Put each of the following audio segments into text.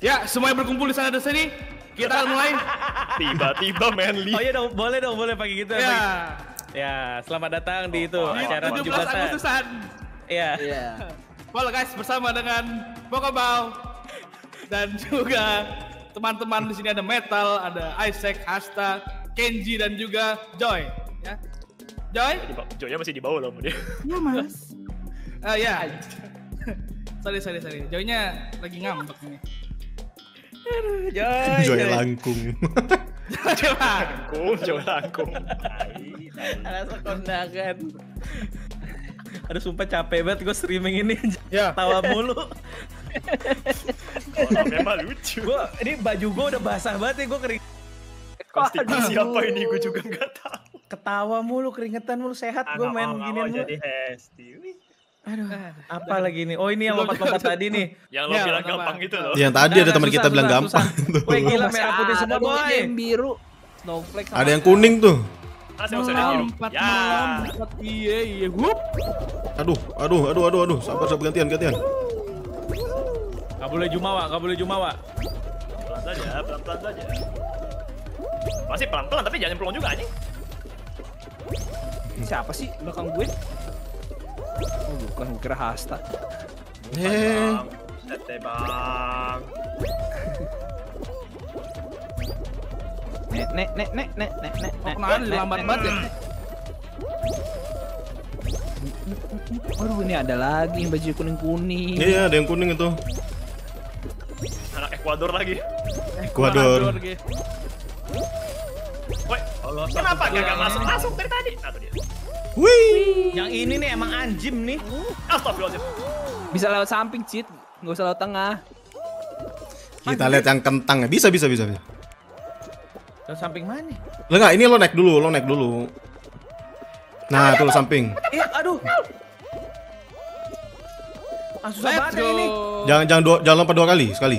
Ya, semuanya berkumpul di sana dan sini. Kita akan mulai. Tiba-tiba manly. Oh iya dong, boleh dong, boleh pakai gitu. Ya. Ya, selamat datang di itu acara 17 17-an. Agustusan. Iya. Iya. Halo guys, bersama dengan Pokeball dan juga teman-teman di sini ada Metal, ada Isaac, Hasta, Kenji dan juga Joy. Ya, Joy? Joy-nya masih di bawah loh dia. Ya mas. Ah ya. Sorry sorry sorry. Joynya lagi ngambek nih. Joy. Joy langkung. Coba. Langkung, Joy langkung. Rasa kondangan. Aduh sumpah capek banget gue streaming ini Ya. tawa mulu. Memang lucu. Gua ini baju gue udah basah banget ya gue kering Konstitusi apa ini gue juga nggak tahu. ketawa mulu keringetan mulu sehat gue main ginian mulu. jadi hesti. Aduh, apa lagi nih? Oh ini yang lompat-lompat tadi nih. Yang lo Ya, bilang apa? gampang gitu loh. Yang tadi ada teman kita bilang gampang. Woi gila merah putih semua ada boy. Yang biru. Snowflake sama Ada yang kuning tuh. Masih usah yang biru. Ya. Iya, iya. Wup. Aduh, aduh, aduh, aduh, aduh. Sabar, sabar gantian, gantian. Gak boleh jumawa, gak boleh jumawa. Pelan saja, pelan-pelan saja. Masih pelan-pelan tapi jangan pelan juga anjing. Siapa sih belakang gue? Oh bukan, kira Hasta. Eh, Bang, Tete bang. Nek, nek, nek, nek, nek, nek, nek. Kok kenaan lambat banget ya? Waduh, ini ada lagi yang baju kuning-kuning. iya ada yang kuning itu. Anak Ekuador lagi. Ecuador. gitu. Woi, kenapa gagal masuk? Masuk dari tadi. Nah, tuh dia. Wih. Yang ini nih emang anjim nih. Astagfirullahaladzim. Bisa lewat samping, Cit. Nggak usah lewat tengah. Kita lihat yang kentang ya. Bisa, bisa, bisa. bisa. Ke samping mana? Lo enggak, ini lo naik dulu, lo naik dulu. Nah, itu lo samping. Ih, aduh. Ah, susah banget ini. Jangan jangan dua, jangan lompat dua kali, sekali.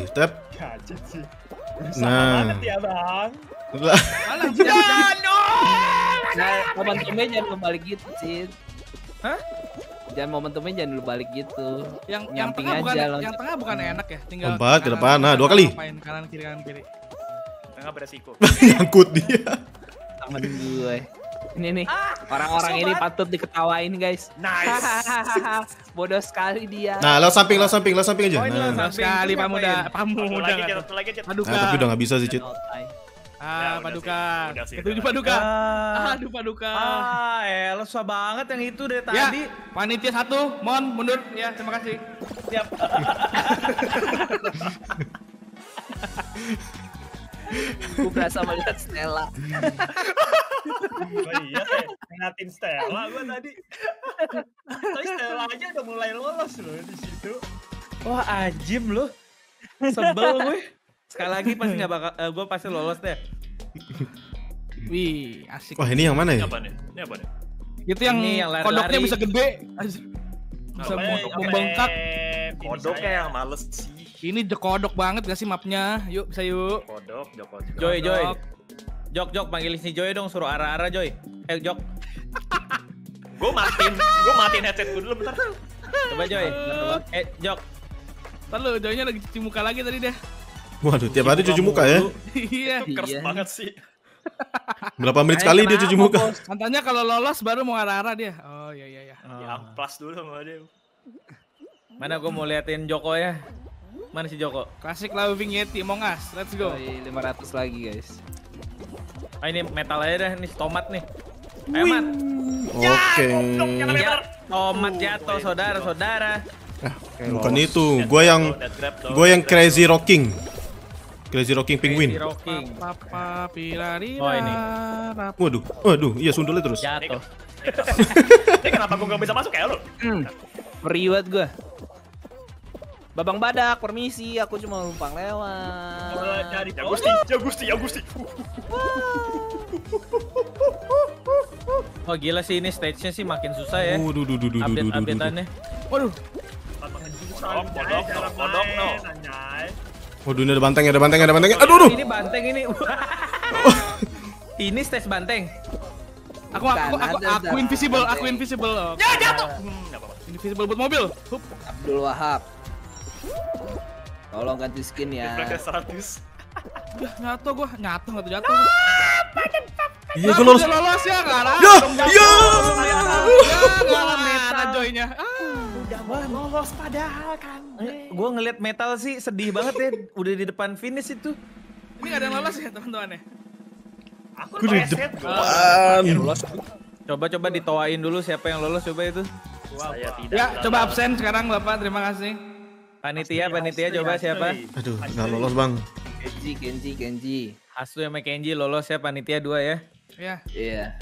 Sih. Nah. Banget ya bang. Alah, jangan. Nah, momentumnya jangan lu balik gitu, Cit. Hah? Jangan momentumnya jangan lu balik gitu. Yang yang Nyamping tengah bukan aja, yang tengah bukan enak ya, tinggal Lompat ke depan. Nah, dua kali. Main kanan kiri kanan kiri. Tengah beresiko. Nyangkut dia. Temen gue. Ini nih, Ah, orang-orang ini sobat. patut diketawain, guys. Nice. Bodoh sekali dia. Nah, lo samping, lo samping, lo samping aja. Oh, ini lo Nah. Benar sekali Pamuda, Pamuda. lagi, nggak Cid, tuh? satu lagi, Cid. Paduka. Nah, tapi udah nggak bisa sih, Cit. Ah, Ya, udah Paduka. Ketujuh. Paduka. Ah, Aduh Paduka. ah, el susah banget yang itu dari Ya, tadi. panitia satu, mohon mundur. Ya, terima kasih. Siap. Gue berasa melihat Stella. Oh iya, saya ngatin Stella gua tadi. Tapi Stella aja udah mulai lolos loh di situ. Wah, anjim loh. Sebel gue. Sekali lagi pasti nggak bakal, eh, gue pasti lolos deh. Wih, asik. Wah, ini yang mana Ini ya? apa nih? Ini apa nih? Itu yang, Ini yang lari-lari. kodoknya bisa gede. Bisa ya, ya? membengkak. Kodoknya yang males sih. Ini jekodok banget gak sih mapnya? Yuk, bisa yuk. Kodok, Joko juga. Joy, Joy. Jok, Jok, panggil si Joy dong, suruh arah-arah Joy. Eh, Jok, Gue matiin, gue matiin headset gue dulu bentar. coba Joy. Eh, Jok. Ntar lu, Joynya lagi cuci muka lagi tadi deh. Waduh, tiap hari cuci muka ya. Iya. Itu keras Iya. banget sih. Berapa menit sekali dia cuci muka? Katanya kalau lolos baru mau arah-arah dia. Oh iya iya iya. Yang plus dulu sama dia. Mana gue mau liatin Joko ya? Mana si Joko? Klasik Loving Yeti Among Us. Let's go. Yoi, 500 lagi, guys. Ah ini metal aja dah, nih tomat nih. Ayo, Mat. Oke. Ya, tomat jatuh, saudara-saudara. Bukan itu. Gua yang gua yang crazy rocking. Crazy rocking penguin. Crazy Rocking. Papa pirari. Oh, ini. Waduh, waduh, iya sundulnya terus. Jatuh. Ini kenapa gue gak bisa masuk kayak lu? Hmm. Periwat gue. Babang Badak, permisi, aku cuma numpang lewat. Kalau dari Ya Gusti, ya Gusti, ya Gusti. Oh gila sih ini stage-nya sih makin susah ya. Waduh, duh, duh, duh, duh, duh, duh, duh, duh. Update-updateannya. Waduh. Kodok, kodok, no, kodok, no. Waduh, ini ada banteng, ada banteng, ada banteng. Aduh, aduh. Ini banteng ini. ini stage banteng. Aku aku aku, aku invisible, aku invisible. Ya jatuh. Hmm. Invisible buat mobil. Hup. Abdul Wahab. Tolong ganti skin ya. Refleks 100. Udah nyatu gua, nyatu nggak tuh jatuh. Iya, gue lolos. Udah lolos ya ada. Ya, Dong, ya. Ya nggak ada joynya. Wah, lolos padahal kan. Gue ngeliat metal sih sedih banget ya. Udah di depan finish itu. Ini nggak ada yang lolos ya teman-teman ya. Aku gua. depan. Coba-coba ditoain dulu siapa yang lolos coba itu. Saya tidak. Ya, coba absen sekarang Bapak. Terima kasih. Panitia, panitia coba siapa? Aduh, nggak lolos bang. Kenji, Kenji, Kenji. Hastu sama Kenji lolos ya panitia dua ya. Ya. Iya.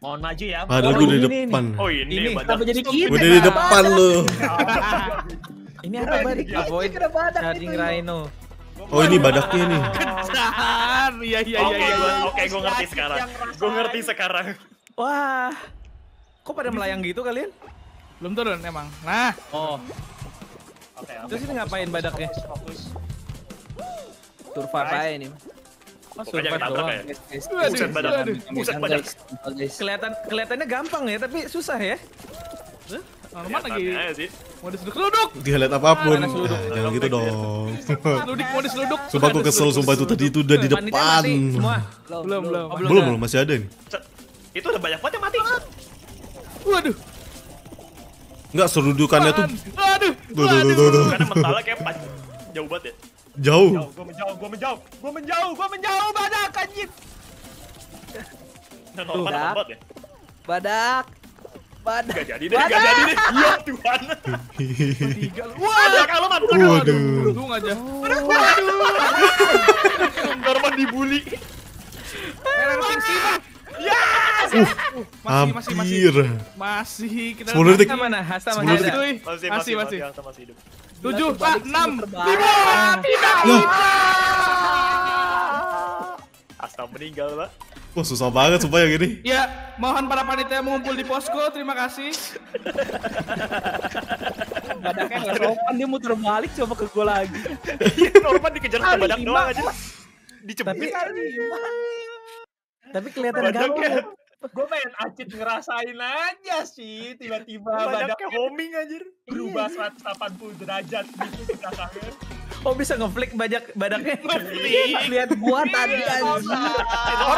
Mohon maju ya. Padahal Oh, gue di ini, ini. depan. Oh ini, Ini. Kenapa jadi kita? Gue di depan lu. Ini apa badik? Avoid charging rhino. Oh ini badaknya nih. Kejar. Iya iya Oke, iya. iya. gua oke gua ngerti sekarang. Gua ngerti sekarang. Wah. Kok pada melayang gitu kalian? Belum turun emang. Nah, Oh, Oke, oke. terus ini ngapain badaknya? Fokus. Survive aja nih. Oh, Pokoknya survive ketabrak doang. ya. Buset badak. Buset badak. Kelihatan kelihatannya gampang ya, tapi susah ya. Norman lagi aja sih. mau diseluduk. Dia lihat apa pun. Mana seluduk? Nah, jangan gitu dong. Seluduk mau diseluduk. Sumpah gue kesel sumpah itu tadi itu udah di depan. Belum belum. Belum belum masih ada nih. Itu udah banyak banget yang mati. Waduh. Enggak serudukannya tuh. Aduh. Tuh tuh tuh tuh. tuh. Karena mentalnya kayak jauh banget ya. Jauh. Jauh, gua menjauh, gua menjauh, gua menjauh, gua menjauh badak anjir. Nah, normal Tuh. banget ya. Badak. Gak jadi deh, gak jadi deh. Iya Tuhan. Tiga. Wah, kalau. Waduh. Untung aja. Norman dibully. Eh, ranking sih, Bang. Masih masih masih Hampir. masih kita 10 detik. Mana? Hasta Sepuluh masih detik. ada. Masih Masih, masih masih. Hasta masih hidup. Tujuh, enam, terbang. lima, tiga. Hasta meninggal, Pak. Wah susah banget sumpah yang ini. Ya, mohon para panitia mengumpul di posko. Terima kasih. Badaknya nggak sopan dia muter balik coba ke gue lagi. Norman dikejar sama badak doang aja. Dicebit. Tapi kelihatan Badaknya. gampang. Gua main acit ngerasain aja sih tiba-tiba badak Badaknya homing anjir. berubah 180 derajat gitu ke belakangnya. Oh bisa ngeflick bajak badaknya. Lihat gua tadi anjing.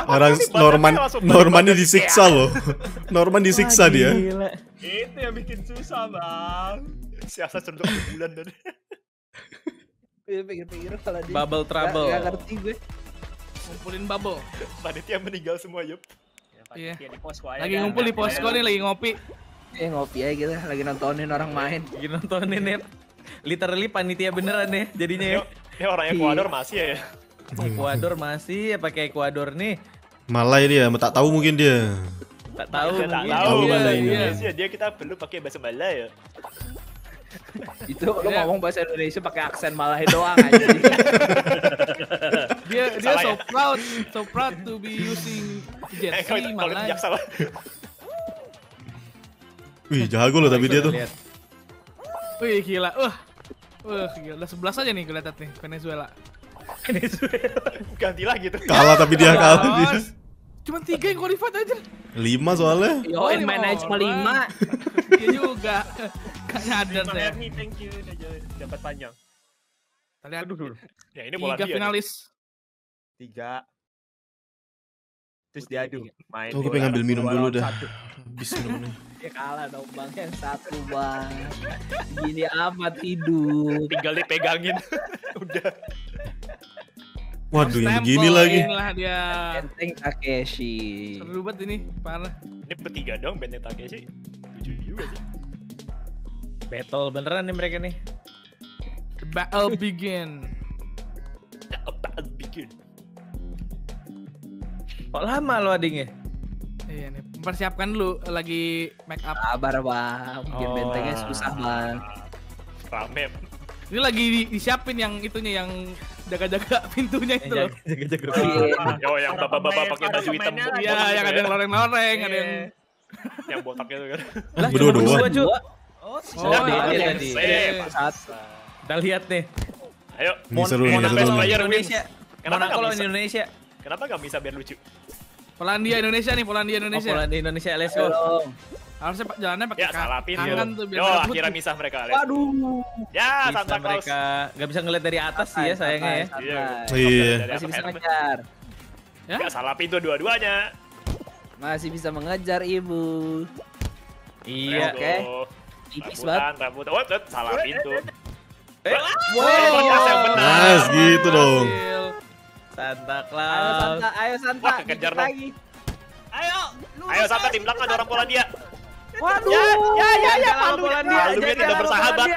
Orang Norman Norman ini disiksa loh. Norman disiksa dia. Gila. Itu yang bikin susah, Bang. Siasa cenderung bulan dan Pikir-pikir kalau dia Bubble trouble. Gak, ngerti gue. Ngumpulin bubble. panitia meninggal semua, Yup. Iya. Ya, di posko aja Lagi ngumpul di posko nih, lagi ngopi. Eh ngopi aja kita lagi nontonin orang main. Lagi nontonin ya. Literally panitia beneran ya jadinya ya. Ini orang Ekuador masih ya. Ekuador masih ya pakai Ekuador nih. Malay dia, tak tahu mungkin dia. Tak tahu tak tahu bahasa Malay. Indonesia dia kita perlu pakai bahasa Malay ya. Itu lu Iya. ngomong bahasa Indonesia pakai aksen Malay doang aja. Dia dia Salah so ya? proud, so proud to be using jet ski malah. salah. Wih, jago loh tapi dia tuh. Lihat. Wih gila, wah. Wah gila, 11 aja nih gue liat nih Venezuela. Ganti lagi tuh. Kalah tapi dia kalah dia. Cuma tiga yang qualified aja. Lima soalnya. Yo, in main aja cuma lima. Iya juga. Gak nyadar Terima saya. kasih, thank you dapat panjang. Kita lihat Ya ini bola tiga dia. nih. finalis. Tiga. Terus diadu main. Oh, gue pengen ngambil minum dulu dah. Habis minumannya. Ya kalah dong bang yang satu bang. Gini amat hidup. Tinggal dipegangin. Udah. Waduh, yang begini Stempel lagi. inilah dia. Enteng Takeshi. Seru banget ini, parah. Ini bertiga dong bandnya Takeshi. Lucu juga sih. Battle beneran nih mereka nih. The battle begin. Apa bikin? Kok lama lo adingnya? Iya nih, mempersiapkan dulu lagi make up. Sabar bang, bikin Oh. bentengnya susah bang. Rame. Ini lagi di- disiapin yang itunya yang jaga-jaga pintunya itu loh. Jaga-jaga. Yo yang bapak-bapak pakai baju hitam. Iya, yang ada ya. yang loreng-loreng, ada yang yang botak itu kan. Lah, Cu. Oh, Oh, Tadi, iya, tadi, iya. Kita lihat nih. Ayo. Ini seru nih, Monaco. Indonesia. Kenapa bisa? Indonesia. Kenapa gak bisa biar lucu? Polandia Indonesia nih, Polandia Oh, Indonesia. Polandia Indonesia, let's go. Harusnya pak- jalannya pakai Ya salah pintu. tangan tuh biar Yo, akhirnya misah mereka. Let's go. Waduh. Ya, Bisa Santa Claus. mereka nggak bisa ngeliat dari atas sih ya sayangnya ya. Iya. Iya. Masih bisa ngejar. Ya? Ya, salah pintu dua-duanya. Masih bisa mengejar ibu. Iya. Oke. go. Tipis banget. rambutan. Oh, oh, salah pintu. Eh, Oh, benar. Nice gitu dong. Santa Ayo Claus. Santa, ayo Santa. Wah, dong. lagi. Ayo, Ayo Santa tim belakang dorong Polandia. Waduh. Ya, ya, ya, ya, palu. Polandia, Palunya tidak bersahabat.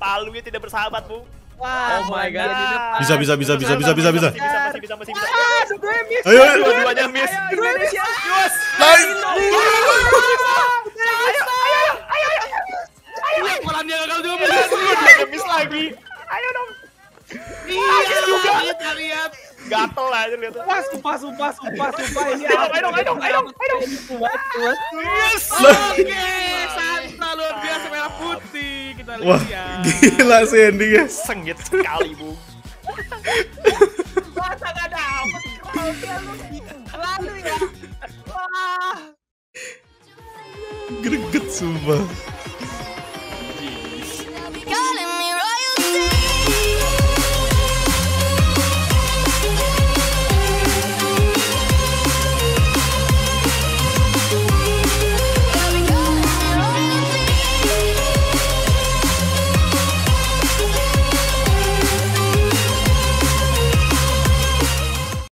Palunya tidak bersahabat, Bu. Wah, Oh my God. Bisa bisa bisa bisa bisa bisa bisa. Bisa, masih bisa, masih bisa. Ah, dua-duanya miss. Ayo ayo. Dua-duanya miss. Indonesia. Nice. Iya, Polandia gagal juga. Dua-duanya miss lagi. Ayo dong. Iya, kita lihat. Gatel aja lihat. Sumpah, sumpah, sumpah, sumpah, sumpah. Ini Ayo dong, ayo dong, ayo dong, ayo dong, ayo dong. Yes. Oke, Santa luar biasa merah putih. Kita Wah, lihat. gila sih endingnya. Sengit sekali, Bu. masa nggak dapet crowdnya lu lalu ya. Wah. Greget sumpah.